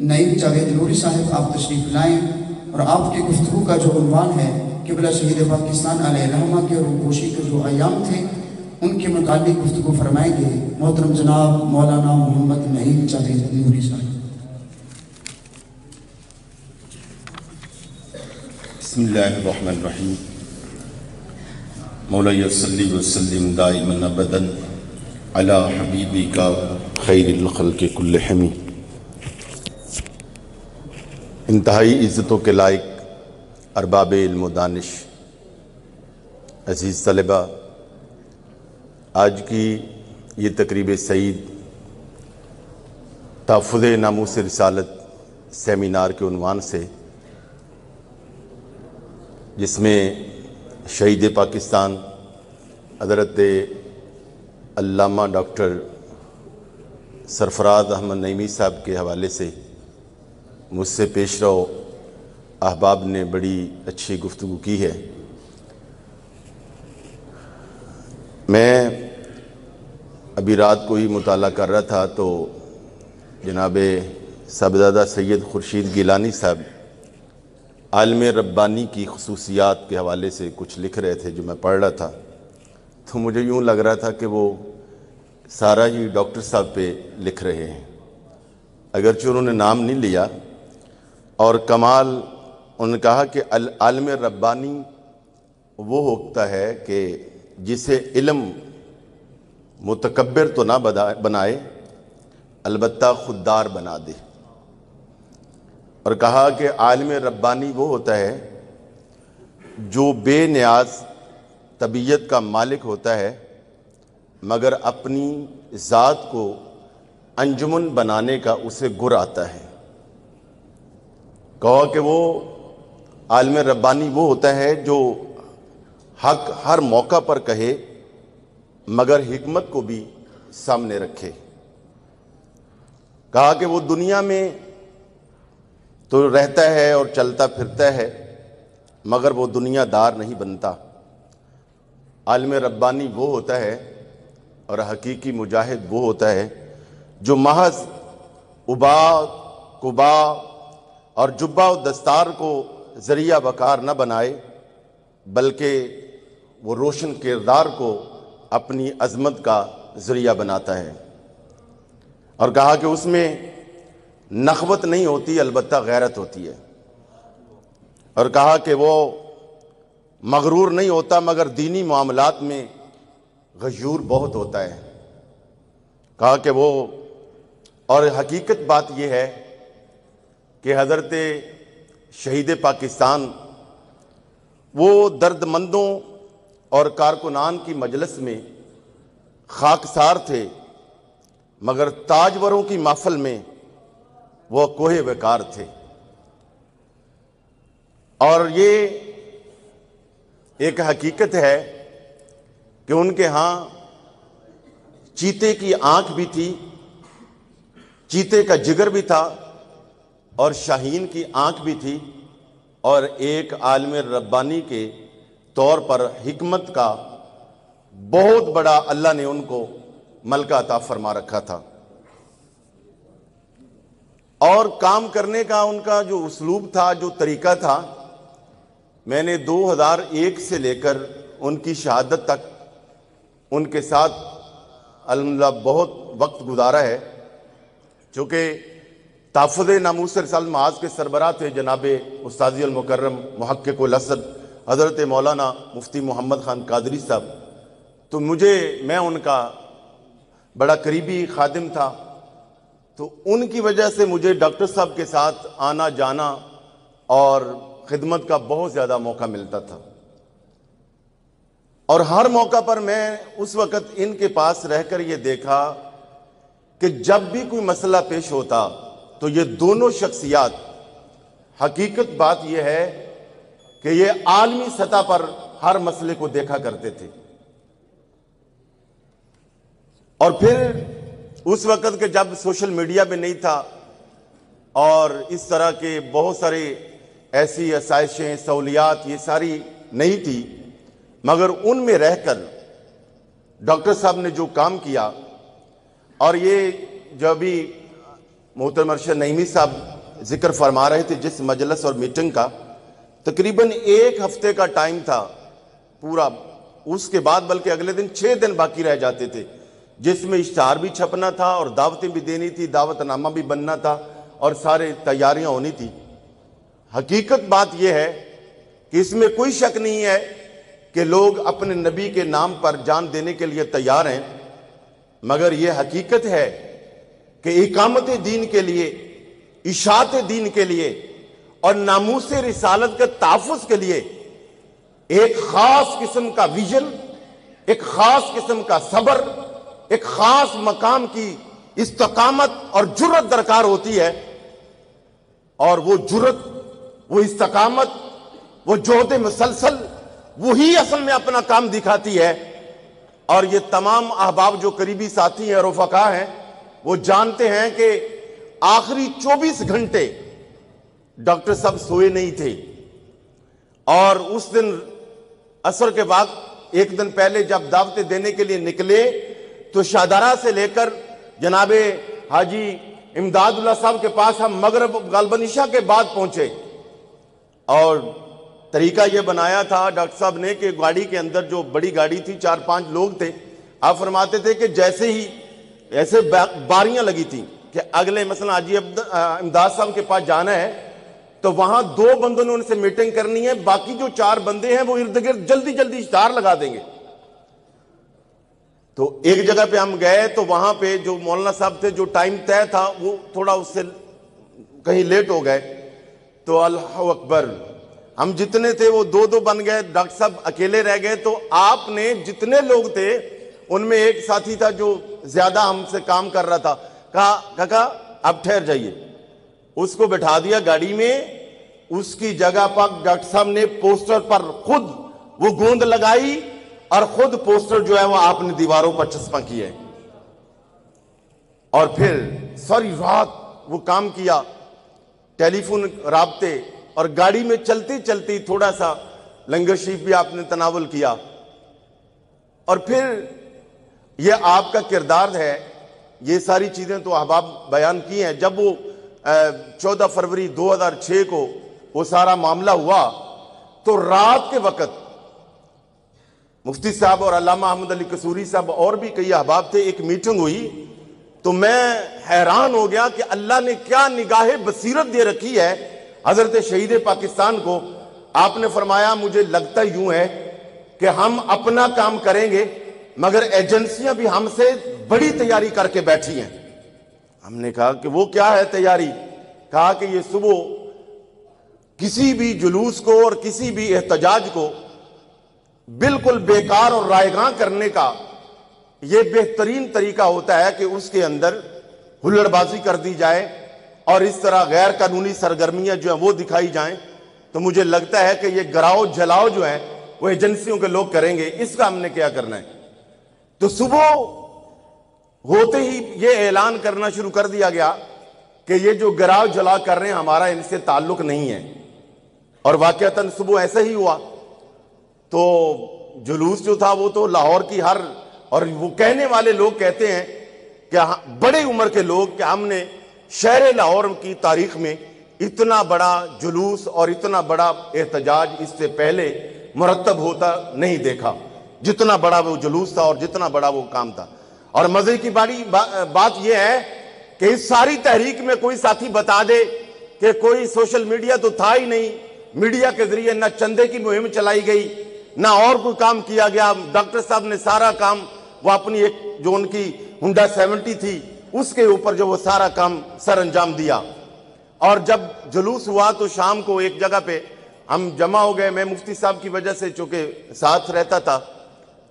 نعیم جاوید نوری صاحب، آپ تشریف لائیں اور آپ کی گفتگو کا جو عنوان ہے، قبلہ شہید پاکستان علیہ رحمہ کے روپوشی کے جو ایام تھے، ان کے متعلق گفتگو فرمائیں گے۔ محترم جناب مولانا محمد نعیم جاوید نوری صاحب۔ بسم اللہ الرحمن الرحیم۔ مولا صلی وسلم دائما ابدا علی حبیبی کا خیر الخلق کل حمی۔ انتہائی عزتوں کے لائق ارباب علم و دانش۔ عزیز طلبہ آج کی یہ تقریب سعید تحفظ ناموس رسالت سیمینار کے عنوان سے، جس میں شہید پاکستان حضرت علامہ ڈاکٹر سرفراز احمد نعیمی صاحب کے حوالے سے مجھ سے پیش رو احباب نے بڑی اچھی گفتگو کی ہے۔ میں ابھی رات کو ہی مطالعہ کر رہا تھا تو جناب صاحبزادہ سید خورشید گیلانی صاحب عالم ربانی کی خصوصیات کے حوالے سے کچھ لکھ رہے تھے جو میں پڑھ رہا تھا۔ تو مجھے یوں لگ رہا تھا کہ وہ سارا ہی ڈاکٹر صاحب پہ لکھ رہے ہیں۔ اگرچہ انہوں نے نام نہیں لیا اور کمال انہوں نے کہا کہ عالم ربانی وہ ہوتا ہے کہ جسے علم متکبر تو نہ بنائے، البتہ خوددار بنا دے۔ اور کہا کہ عالم ربانی وہ ہوتا ہے جو بے نیاز طبیعت کا مالک ہوتا ہے، مگر اپنی ذات کو انجمن بنانے کا اسے گر آتا ہے۔ کہا کہ وہ عالم ربانی وہ ہوتا ہے جو حق ہر موقع پر کہے، مگر حکمت کو بھی سامنے رکھے۔ کہا کہ وہ دنیا میں تو رہتا ہے اور چلتا پھرتا ہے، مگر وہ دنیا دار نہیں بنتا۔ عالم ربانی وہ ہوتا ہے اور حقیقی مجاہد وہ ہوتا ہے جو محض ابا کبا اور جبا و دستار کو ذریعہ بکار نہ بنائے، بلکہ وہ روشن کردار کو اپنی عظمت کا ذریعہ بناتا ہے۔ اور کہا کہ اس میں نخوت نہیں ہوتی، البتہ غیرت ہوتی ہے۔ اور کہا کہ وہ مغرور نہیں ہوتا، مگر دینی معاملات میں غیور بہت ہوتا ہے۔ کہا کہ وہ، اور حقیقت بات یہ ہے کہ حضرت شہید پاکستان وہ درد مندوں اور کارکنان کی مجلس میں خاکسار تھے، مگر تاجوروں کی محفل میں وہ کوہ وکار تھے۔ اور یہ ایک حقیقت ہے کہ ان کے ہاں چیتے کی آنکھ بھی تھی، چیتے کا جگر بھی تھا۔ اور شاہین کی آنکھ بھی تھی اور ایک عالم ربانی کے طور پر حکمت کا بہت بڑا اللہ نے ان کو ملکہ عطا فرما رکھا تھا۔ اور کام کرنے کا ان کا جو اسلوب تھا، جو طریقہ تھا، میں نے دو ہزار ایک سے لے کر ان کی شہادت تک ان کے ساتھ الحمدللہ بہت وقت گزارا ہے۔ چونکہ تحفظ ناموس رسال معاذ کے سربراہ تھے جناب استاذی المکرم، محقق الاسد، حضرت مولانا مفتی محمد خان قادری صاحب۔ تو مجھے، میں ان کا بڑا قریبی خادم تھا۔ تو ان کی وجہ سے مجھے ڈاکٹر صاحب کے ساتھ آنا جانا اور خدمت کا بہت زیادہ موقع ملتا تھا۔ اور ہر موقع پر میں اس وقت ان کے پاس رہ کر یہ دیکھا کہ جب بھی کوئی مسئلہ پیش ہوتا تو یہ دونوں شخصیات، حقیقت بات یہ ہے کہ یہ عالمی سطح پر ہر مسئلے کو دیکھا کرتے تھے۔ اور پھر اس وقت کے جب سوشل میڈیا میں نہیں تھا اور اس طرح کے بہت سارے ایسی آسائشیں، سہولیات یہ ساری نہیں تھی، مگر ان میں رہ کر ڈاکٹر صاحب نے جو کام کیا، اور یہ جو ابھی محترم ارشد نعیمی صاحب ذکر فرما رہے تھے جس مجلس اور میٹنگ کا، تقریباً ایک ہفتے کا ٹائم تھا پورا۔ اس کے بعد بلکہ اگلے دن چھ دن باقی رہ جاتے تھے۔ جس میں اشتہار بھی چھپنا تھا اور دعوتیں بھی دینی تھی دعوت نامہ بھی بننا تھا اور سارے تیاریاں ہونی تھی حقیقت بات یہ ہے کہ اس میں کوئی شک نہیں ہے کہ لوگ اپنے نبی کے نام پر جان دینے کے لیے تیار ہیں، مگر یہ حقیقت ہے کہ اقامت دین کے لیے، اشاعت دین کے لیے اور ناموس رسالت کے تحفظ کے لیے ایک خاص قسم کا ویژن، ایک خاص قسم کا صبر، ایک خاص مقام کی استقامت اور جرت درکار ہوتی ہے۔ اور وہ جرت وہ استقامت، وہ جوہد مسلسل، وہی اصل میں اپنا کام دکھاتی ہے۔ اور یہ تمام احباب جو قریبی ساتھی ہیں اور رفقا ہیں وہ جانتے ہیں کہ آخری چوبیس گھنٹے ڈاکٹر صاحب سوئے نہیں تھے۔ اور اس دن اثر کے بعد، ایک دن پہلے جب دعوتیں دینے کے لیے نکلے، تو شادرہ سے لے کر جناب حاجی امداد اللہ صاحب کے پاس ہم مغرب غالبن عشاء کے بعد پہنچے۔ اور طریقہ یہ بنایا تھا ڈاکٹر صاحب نے کہ گاڑی کے اندر جو بڑی گاڑی تھی، چار پانچ لوگ تھے، آپ فرماتے تھے کہ جیسے ہی ایسے باریاں لگی تھیں کہ اگلے مثلا آجی امداد صاحب کے پاس جانا ہے، تو وہاں دو بندوں نے ان سے میٹنگ کرنی ہے، باقی جو چار بندے ہیں وہ اردگر جلدی جلدی اشتہار لگا دیں گے۔ تو ایک جگہ پہ ہم گئے، تو وہاں پہ جو مولانا صاحب تھے، جو ٹائم طے تھا، وہ تھوڑا اس سے کہیں لیٹ ہو گئے۔ تو اللہ اکبر، ہم جتنے تھے وہ دو دو بن گئے۔ ڈاکٹر صاحب اکیلے رہ گئے، تو آپ نے جتنے لوگ تھے ان میں ایک ساتھی تھا جو زیادہ ہم سے کام کر رہا تھا۔ کہا کہا اب ٹھہر جائیے۔ اس کو بٹھا دیا گاڑی میں۔ اس کی جگہ پر ڈاکٹر صاحب نے پوسٹر پر خود وہ گوند لگائی اور خود پوسٹر جو ہے وہ آپ نے دیواروں پر چشمہ کیے اور پھر ساری رات وہ کام کیا۔ ٹیلی فون رابطے اور گاڑی میں چلتی چلتی تھوڑا سا لنگر شیف بھی آپ نے تناول کیا۔ اور پھر یہ آپ کا کردار ہے۔ یہ ساری چیزیں تو احباب بیان کی ہیں۔ جب وہ چودہ فروری دو ہزار چھ کو وہ سارا معاملہ ہوا، تو رات کے وقت مفتی صاحب اور علامہ احمد علی قصوری صاحب اور بھی کئی احباب تھے، ایک میٹنگ ہوئی۔ تو میں حیران ہو گیا کہ اللہ نے کیا نگاہ بصیرت دے رکھی ہے حضرت شہید پاکستان کو۔ آپ نے فرمایا، مجھے لگتا یوں ہے کہ ہم اپنا کام کریں گے۔ مگر ایجنسیاں بھی ہم سے بڑی تیاری کر کے بیٹھی ہیں۔ ہم نے کہا کہ وہ کیا ہے تیاری؟ کہا کہ یہ صبح کسی بھی جلوس کو اور کسی بھی احتجاج کو بالکل بیکار اور رائے گاں کرنے کا یہ بہترین طریقہ ہوتا ہے کہ اس کے اندر ہلڑ بازی کر دی جائے اور اس طرح غیر قانونی سرگرمیاں جو ہیں وہ دکھائی جائیں۔ تو مجھے لگتا ہے کہ یہ گراؤ جلاؤ جو ہے وہ ایجنسیوں کے لوگ کریں گے۔ اس کا ہم نے کیا کرنا ہے؟ تو صبح ہوتے ہی یہ اعلان کرنا شروع کر دیا گیا کہ یہ جو گراؤ جلا کر رہے ہیں، ہمارا ان سے تعلق نہیں ہے۔ اور واقعتاً صبح ایسا ہی ہوا۔ تو جلوس جو تھا وہ تو لاہور کی ہر، اور وہ کہنے والے لوگ کہتے ہیں کہ ہاں، بڑے عمر کے لوگ کہ ہم نے شہر لاہور کی تاریخ میں اتنا بڑا جلوس اور اتنا بڑا احتجاج اس سے پہلے مرتب ہوتا نہیں دیکھا۔ جتنا بڑا وہ جلوس تھا اور جتنا بڑا وہ کام تھا۔ اور مزے کی بڑی بات یہ ہے کہ اس ساری تحریک میں کوئی ساتھی بتا دے کہ کوئی سوشل میڈیا تو تھا ہی نہیں۔ میڈیا کے ذریعے نہ چندے کی مہم چلائی گئی، نہ اور کوئی کام کیا گیا۔ ڈاکٹر صاحب نے سارا کام، وہ اپنی ایک جو ان کی ہنڈا سیونٹی تھی، اس کے اوپر جو وہ سارا کام سر انجام دیا۔ اور جب جلوس ہوا تو شام کو ایک جگہ پہ ہم جمع ہو گئے۔ میں مفتی صاحب کی وجہ سے چونکہ ساتھ رہتا تھا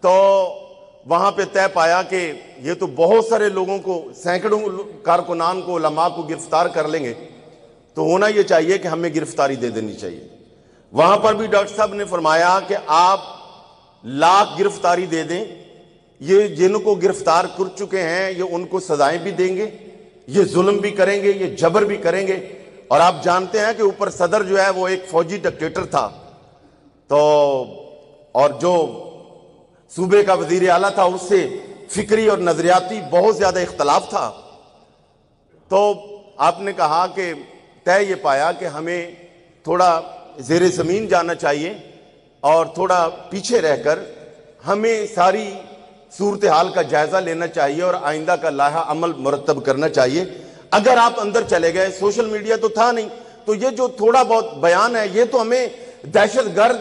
تو وہاں پہ طے پایا کہ یہ تو بہت سارے لوگوں کو، سینکڑوں کارکنان کو، علماء کو گرفتار کر لیں گے۔ تو ہونا یہ چاہیے کہ ہمیں گرفتاری دے دینی چاہیے۔ وہاں پر بھی ڈاکٹر صاحب نے فرمایا کہ آپ لاکھ گرفتاری دے دیں۔ یہ جن کو گرفتار کر چکے ہیں، یہ ان کو سزائیں بھی دیں گے۔ یہ ظلم بھی کریں گے، یہ جبر بھی کریں گے۔ اور آپ جانتے ہیں کہ اوپر صدر جو ہے وہ ایک فوجی ڈکٹیٹر تھا۔ تو اور جو صوبے کا وزیر اعلیٰ تھا، اس سے فکری اور نظریاتی بہت زیادہ اختلاف تھا۔ تو آپ نے کہا کہ طے یہ پایا کہ ہمیں تھوڑا زیر زمین جانا چاہیے اور تھوڑا پیچھے رہ کر ہمیں ساری صورتحال کا جائزہ لینا چاہیے اور آئندہ کا لاحہ عمل مرتب کرنا چاہیے۔ اگر آپ اندر چلے گئے، سوشل میڈیا تو تھا نہیں، تو یہ جو تھوڑا بہت بیان ہے، یہ تو ہمیں دہشت گرد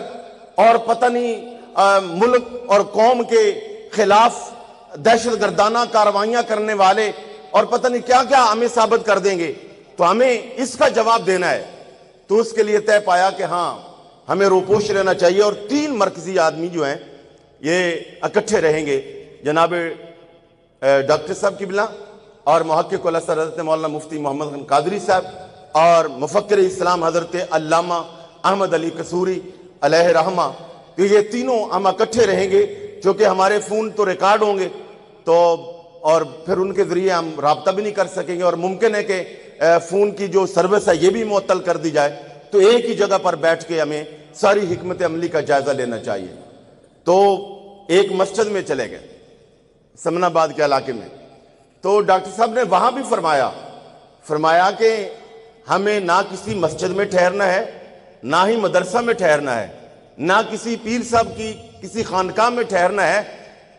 اور پتہ نہیں ملک اور قوم کے خلاف دہشت گردانہ کاروائیاں کرنے والے اور پتہ نہیں کیا کیا ہمیں ثابت کر دیں گے، تو ہمیں اس کا جواب دینا ہے۔ تو اس کے لیے طے پایا کہ ہاں ہمیں روپوش رہنا چاہیے اور تین مرکزی آدمی جو ہیں، یہ اکٹھے رہیں گے۔ جناب ڈاکٹر صاحب کی بلا اور محقق اللہ حضرت مولانا مفتی محمد خان قادری صاحب اور مفکر اسلام حضرت علامہ احمد علی قصوری علیہ رحمہ کہ یہ تینوں ہم اکٹھے رہیں گے چونکہ ہمارے فون تو ریکارڈ ہوں گے، تو اور پھر ان کے ذریعے ہم رابطہ بھی نہیں کر سکیں گے اور ممکن ہے کہ فون کی جو سروس ہے یہ بھی معطل کر دی جائے۔ تو ایک ہی جگہ پر بیٹھ کے ہمیں ساری حکمت عملی کا جائزہ لینا چاہیے۔ تو ایک مسجد میں چلے گئے سمن آباد کے علاقے میں۔ تو ڈاکٹر صاحب نے وہاں بھی فرمایا فرمایا کہ ہمیں نہ کسی مسجد میں ٹھہرنا ہے، نہ ہی مدرسہ میں ٹھہرنا ہے۔ نہ کسی پیر صاحب کی کسی خانقاہ میں ٹھہرنا ہے،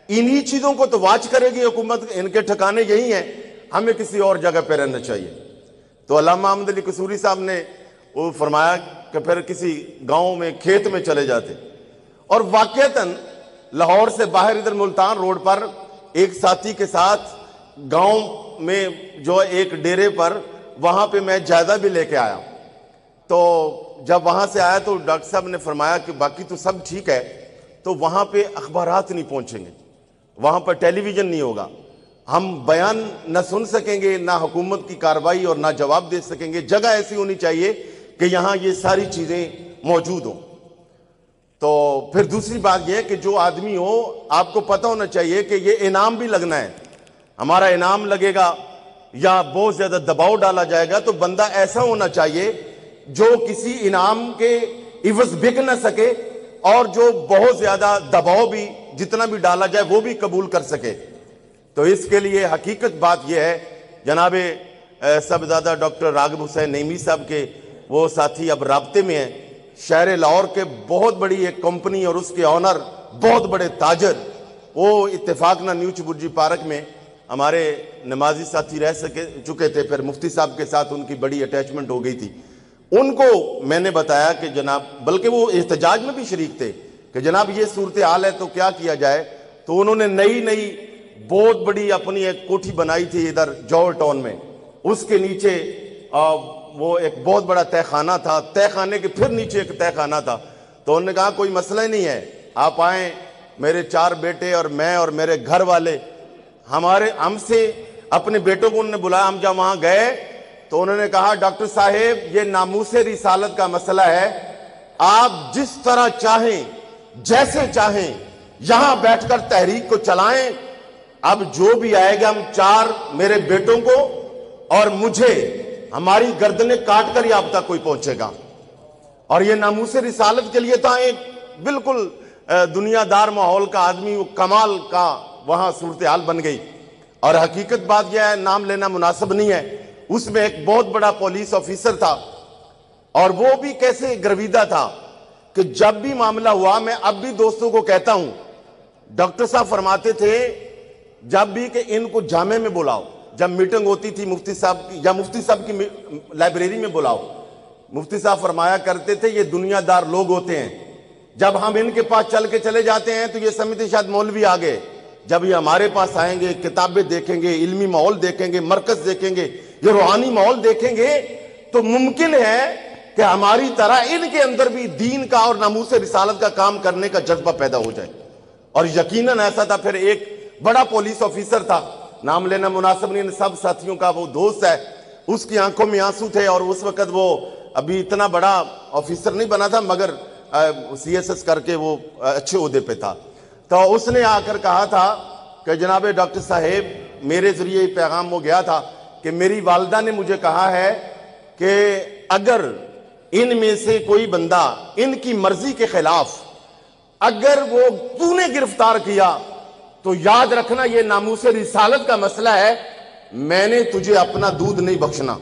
انہی چیزوں کو تو واچ کرے گی حکومت، ان کے ٹھکانے یہی ہیں۔ ہمیں کسی اور جگہ پہ رہنا چاہیے۔ تو علامہ محمد علی قصوری صاحب نے وہ فرمایا کہ پھر کسی گاؤں میں، کھیت میں چلے جاتے۔ اور واقعتاً لاہور سے باہر ادھر ملتان روڈ پر ایک ساتھی کے ساتھ گاؤں میں جو ایک ڈیرے پر، وہاں پہ میں جائزہ بھی لے کے آیا۔ تو جب وہاں سے آیا تو ڈاکٹر صاحب نے فرمایا کہ باقی تو سب ٹھیک ہے، تو وہاں پہ اخبارات نہیں پہنچیں گے، وہاں پر ٹیلی ویژن نہیں ہوگا۔ ہم بیان نہ سن سکیں گے، نہ حکومت کی کاروائی اور نہ جواب دے سکیں گے۔ جگہ ایسی ہونی چاہیے کہ یہاں یہ ساری چیزیں موجود ہوں۔ تو پھر دوسری بات یہ ہے کہ جو آدمی ہو، آپ کو پتہ ہونا چاہیے کہ یہ انعام بھی لگنا ہے۔ ہمارا انعام لگے گا یا بہت زیادہ دباؤ ڈالا جائے گا، تو بندہ ایسا ہونا چاہیے جو کسی انعام کے عوض بک نہ سکے اور جو بہت زیادہ دباؤ بھی جتنا بھی ڈالا جائے وہ بھی قبول کر سکے۔ تو اس کے لیے حقیقت بات یہ ہے، جناب سب زیادہ ڈاکٹر راغب حسین نیمی صاحب کے وہ ساتھی اب رابطے میں ہیں۔ شہر لاہور کے بہت بڑی ایک کمپنی اور اس کے آنر بہت بڑے تاجر، وہ اتفاق نہ نیوچ برجی پارک میں ہمارے نمازی ساتھی رہ سکے، چکے تھے۔ پھر مفتی صاحب کے ساتھ ان کی بڑی اٹیچمنٹ ہو گئی تھی۔ ان کو میں نے بتایا کہ جناب، بلکہ وہ احتجاج میں بھی شریک تھے کہ جناب یہ صورتحال ہے تو کیا کیا جائے؟ تو انہوں نے نئی نئی بہت بڑی اپنی ایک کوٹھی بنائی تھی ادھر جوہر ٹاؤن میں۔ اس کے نیچے وہ ایک بہت بڑا تہ خانہ تھا۔ تہ خانے کے پھر نیچے ایک تہ خانہ تھا۔ تو انہوں نے کہا، کوئی مسئلہ نہیں ہے۔ آپ آئیں، میرے چار بیٹے اور میں اور میرے گھر والے، ہمارے ہم سے اپنے بیٹوں کو انہوں نے بلایا، ہم جب وہاں گئے تو انہوں نے کہا، ڈاکٹر صاحب، یہ ناموس رسالت کا مسئلہ ہے۔ آپ جس طرح چاہیں، جیسے چاہیں، یہاں بیٹھ کر تحریک کو چلائیں۔ اب جو بھی آئے گا، ہم چار میرے بیٹوں کو اور مجھے، ہماری گردنیں کاٹ کر ہی اب تک کوئی پہنچے گا۔ اور یہ ناموس رسالت کے لیے تھا ایک بالکل دنیا دار ماحول کا آدمی کمال کا وہاں صورتحال بن گئی۔ اور حقیقت بات یہ ہے، نام لینا مناسب نہیں ہے۔ اس میں ایک بہت بڑا پولیس آفیسر تھا اور وہ بھی کیسے گرویدہ تھا کہ جب بھی معاملہ ہوا، میں اب بھی دوستوں کو کہتا ہوں، ڈاکٹر صاحب فرماتے تھے، جب بھی کہ ان کو جامع میں بلاؤ، جب میٹنگ ہوتی تھی مفتی صاحب کی، یا مفتی صاحب کی لائبریری میں بلاؤ، مفتی صاحب فرمایا کرتے تھے، یہ دنیا دار لوگ ہوتے ہیں۔ جب ہم ان کے پاس چل کے چلے جاتے ہیں، تو یہ سمجھتے شاید مولوی آگے، جب یہ ہمارے پاس آئیں گے، کتابیں دیکھیں گے، علمی ماحول دیکھیں گے، مرکز دیکھیں گے یہ روحانی ماحول دیکھیں گے تو ممکن ہے کہ ہماری طرح ان کے اندر بھی دین کا اور ناموس رسالت کا کام کرنے کا جذبہ پیدا ہو جائے۔ اور یقیناً ایسا تھا، پھر ایک بڑا پولیس آفیسر تھا۔ نام لینا مناسب نہیں، سب ساتھیوں کا وہ دوست ہے۔ اس کی آنکھوں میں آنسو تھے اور اس وقت وہ ابھی اتنا بڑا آفیسر نہیں بنا تھا، مگر سی ایس ایس کر کے وہ اچھے عہدے پہ تھا۔ تو اس نے آ کر کہا تھا کہ جناب ڈاکٹر صاحب، میرے ذریعے پیغام وہ گیا تھا۔ کہ میری والدہ نے مجھے کہا ہے کہ اگر ان میں سے کوئی بندہ ان کی مرضی کے خلاف اگر وہ تو نے گرفتار کیا تو یاد رکھنا یہ ناموس رسالت کا مسئلہ ہے، میں نے تجھے اپنا دودھ نہیں بخشنا۔